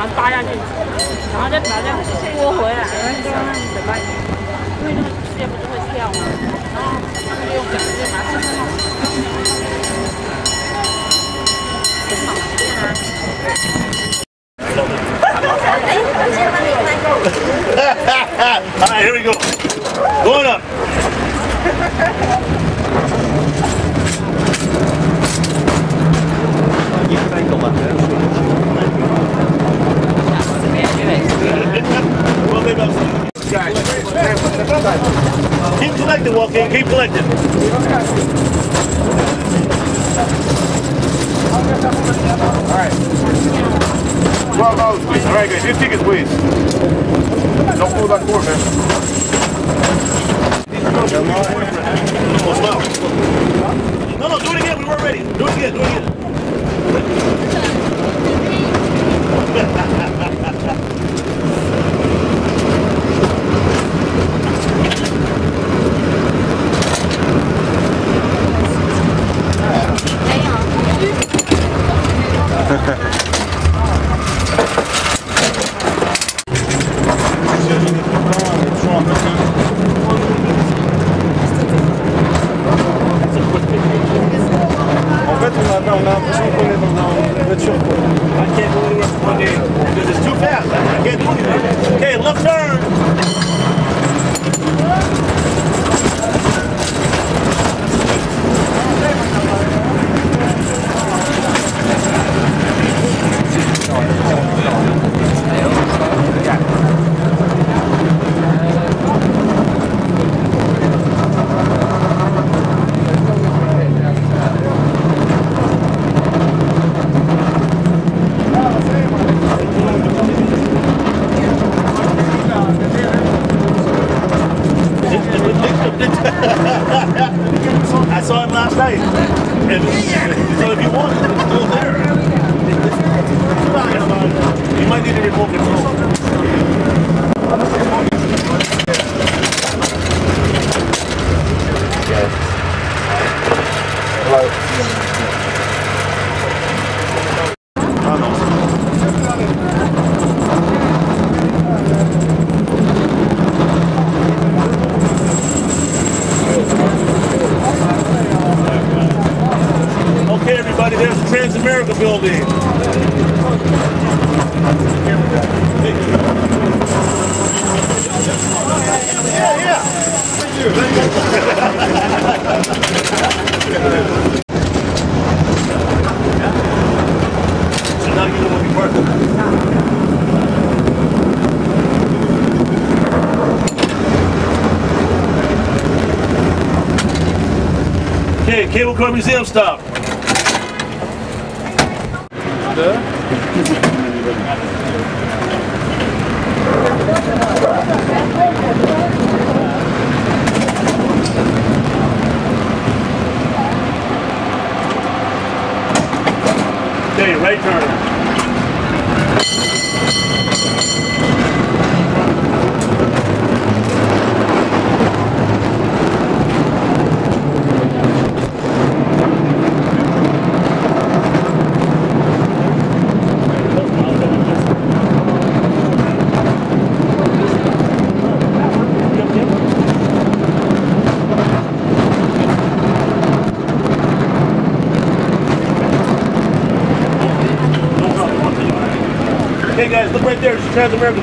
然后搭下去，然后再把这样拖回来，然后就让嘴巴，因为那个蟹不是会跳吗？然后他们就用脚就把它 Joaquin. Keep collecting. Twelve dollars, please. All right, guys, your tickets, please. Don't pull that cord, man. I can't for one day because it's too fast. I can't do anything. Okay, left turn. I last. And so if you want, go there. You might need a remote control. Okay, everybody, there's the Transamerica building. Okay, Cable Car Museum stop. Okay, right turn. Okay, guys, look right there. It's Transamerica.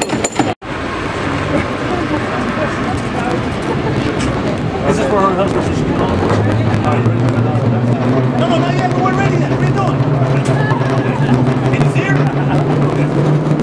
This is for her husband. so she can call. No, no, not yet. We weren't ready yet. What are you doing? He's here?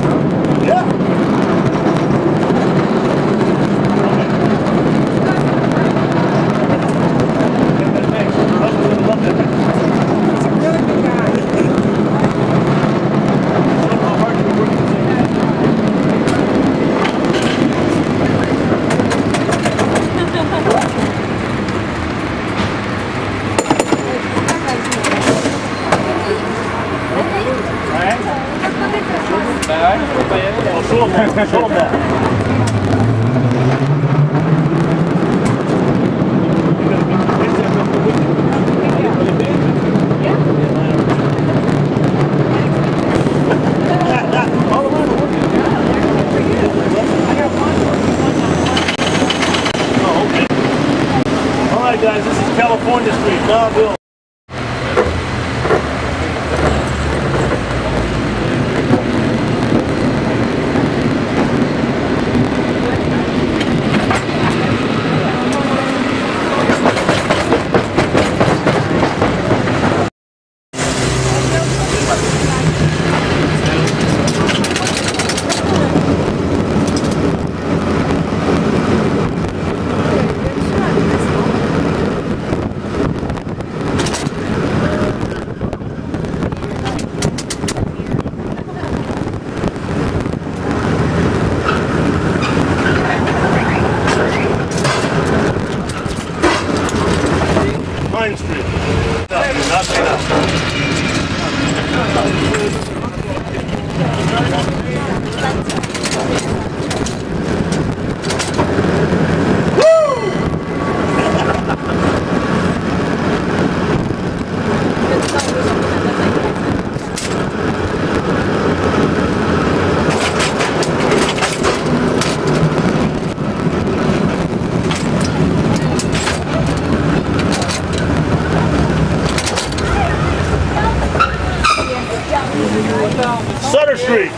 Show them that. Show them that. California Street, Melville.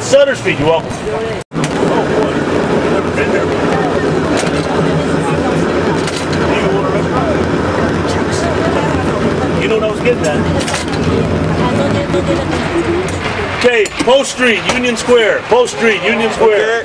Sutter Street, you're welcome. You know what I was getting at? Okay, Post Street, Union Square. Post Street, Union Square.